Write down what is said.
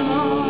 Oh.